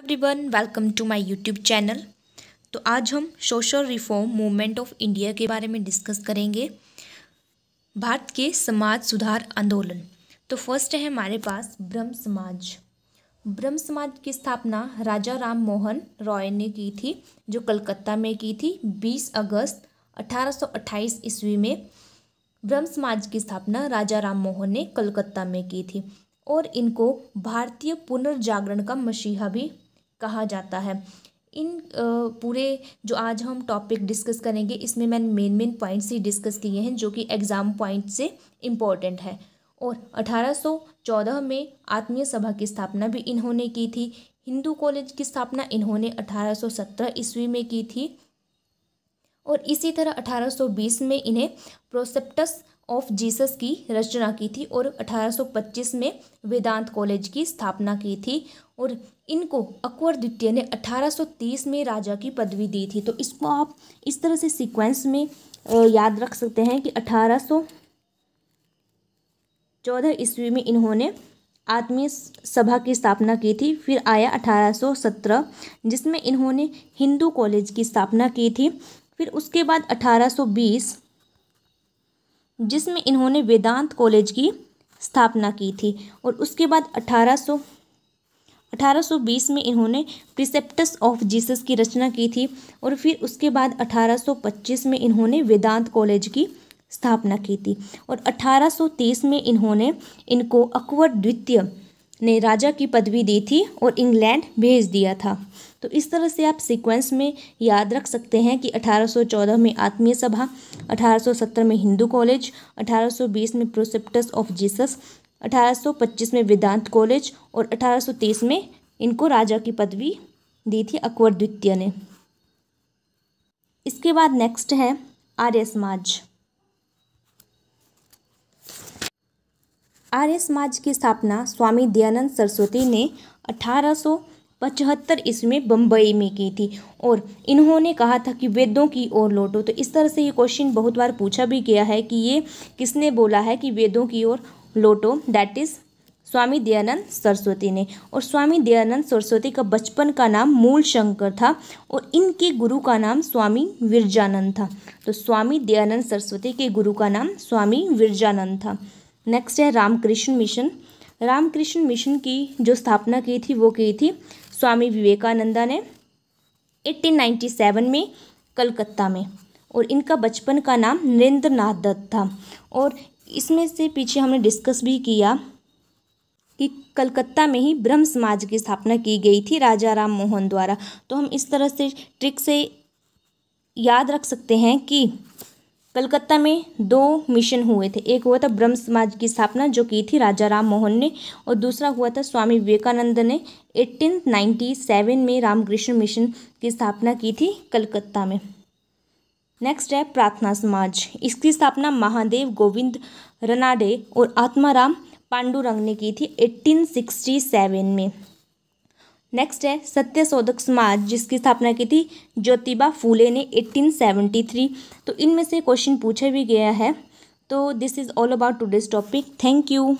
Everyone welcome to my YouTube channel तो आज हम social reform movement of India के बारे में डिस्कस करेंगे। भारत के समाज सुधार आंदोलन। तो फ़र्स्ट है हमारे पास ब्रह्म समाज। ब्रह्म समाज की स्थापना राजा राम मोहन रॉय ने की थी, जो कलकत्ता में की थी 20 अगस्त 1828 ईस्वी में। ब्रह्म समाज की स्थापना राजा राम मोहन ने कलकत्ता में की थी। और इनको भारतीय पुनर्जागरण का मसीहा भी कहा जाता है। इन पूरे जो आज हम टॉपिक डिस्कस करेंगे, इसमें मैंने मेन मेन पॉइंट्स ही डिस्कस किए हैं, जो कि एग्ज़ाम पॉइंट से इंपॉर्टेंट है। और 1814 में आत्मीय सभा की स्थापना भी इन्होंने की थी। हिंदू कॉलेज की स्थापना इन्होंने 1817 ईस्वी में की थी। और इसी तरह 1820 में इन्हें प्रोसेप्टस ऑफ़ जीसस की रचना की थी और 1825 में वेदांत कॉलेज की स्थापना की थी और इनको अकबर द्वितीय ने 1830 में राजा की पदवी दी थी। तो इसको आप इस तरह से सीक्वेंस में याद रख सकते हैं कि अठारह चौदह ईस्वी में इन्होंने आत्मीय सभा की स्थापना की थी, फिर आया 1817 जिसमें इन्होंने हिंदू कॉलेज की स्थापना की थी, फिर उसके बाद 1820 जिसमें इन्होंने वेदांत कॉलेज की स्थापना की थी और उसके बाद 1800 1820 में इन्होंने प्रिसेप्टस ऑफ़ जीसस की रचना की थी और फिर उसके बाद 1825 में इन्होंने वेदांत कॉलेज की स्थापना की थी और 1830 में इन्होंने इनको अकबर द्वितीय ने राजा की पदवी दी थी और इंग्लैंड भेज दिया था। तो इस तरह से आप सीक्वेंस में याद रख सकते हैं कि 1814 में आत्मीय सभा 1870 में हिंदू कॉलेज 1820 में प्रोसेप्टस ऑफ़ जीसस 1825 में वेदांत कॉलेज और 1830 में इनको राजा की पदवी दी थी अकबर द्वितीय ने। इसके बाद नेक्स्ट है आर्य समाज। आर्य समाज की स्थापना स्वामी दयानंद सरस्वती ने अठारह पचहत्तर ईस्वी बम्बई में की थी और इन्होंने कहा था कि वेदों की ओर लौटो। तो इस तरह से ये क्वेश्चन बहुत बार पूछा भी गया है कि ये किसने बोला है कि वेदों की ओर लोटो? दैट इज़ स्वामी दयानंद सरस्वती ने। और स्वामी दयानंद सरस्वती का बचपन का नाम मूल शंकर था और इनके गुरु का नाम स्वामी विरजानंद था। तो स्वामी दयानंद सरस्वती के गुरु का नाम स्वामी विरजानंद था। नेक्स्ट है रामकृष्ण मिशन रामकृष्ण मिशन की जो स्थापना की थी, वो की थी स्वामी विवेकानंदा ने 1897 में कलकत्ता में। और इनका बचपन का नाम नरेंद्र नाथ दत्त था। और इसमें से पीछे हमने डिस्कस भी किया कि कलकत्ता में ही ब्रह्म समाज की स्थापना की गई थी राजा राम मोहन द्वारा। तो हम इस तरह से ट्रिक से याद रख सकते हैं कि कलकत्ता में दो मिशन हुए थे। एक हुआ था ब्रह्म समाज की स्थापना, जो की थी राजा राम मोहन ने, और दूसरा हुआ था स्वामी विवेकानंद ने। 1897 में रामकृष्ण मिशन की स्थापना की थी कलकत्ता में। नेक्स्ट है प्रार्थना समाज। इसकी स्थापना महादेव गोविंद रनाडे और आत्माराम पांडुरंग ने की थी 1867 में। नेक्स्ट है सत्य शोधक समाज, जिसकी स्थापना की थी ज्योतिबा फूले ने 1873 तो इनमें से क्वेश्चन पूछा भी गया है। तो this is all about today's topic thank you